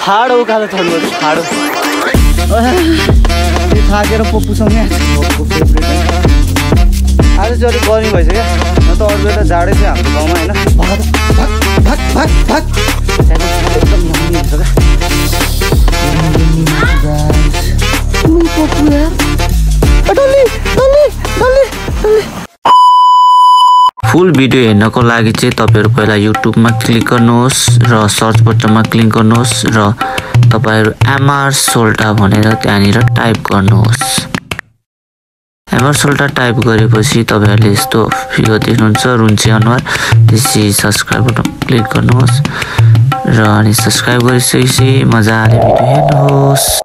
ठाडो उकालो पर्छ ठाडो त्यो थाकेर पप्पूसँगै पप्पू फेभरेट है। आज चाहिँ अलिक गर्मी भइसक्यो न त अरू बेला जाडै थियो हाम्रो गाउँमा होइन? एकदम फुल भिडियो हेर्नको लागि चाहिँ तपाईँहरू पहिला युट्युबमा क्लिक गर्नुहोस् र सर्च बटनमा क्लिक गर्नुहोस् र तपाईँहरू एमआर सोल्टा भनेर त्यहाँनिर टाइप गर्नुहोस्। एमआर सोल्टा टाइप गरेपछि तपाईँहरूले यस्तो फिगर देख्नुहुन्छ रुन्चे अनुहार त्यसपछि सब्सक्राइब बटन क्लिक गर्नुहोस् र अनि सब्सक्राइब गरिसकेपछि मजाले भिडियो हेर्नुहोस्।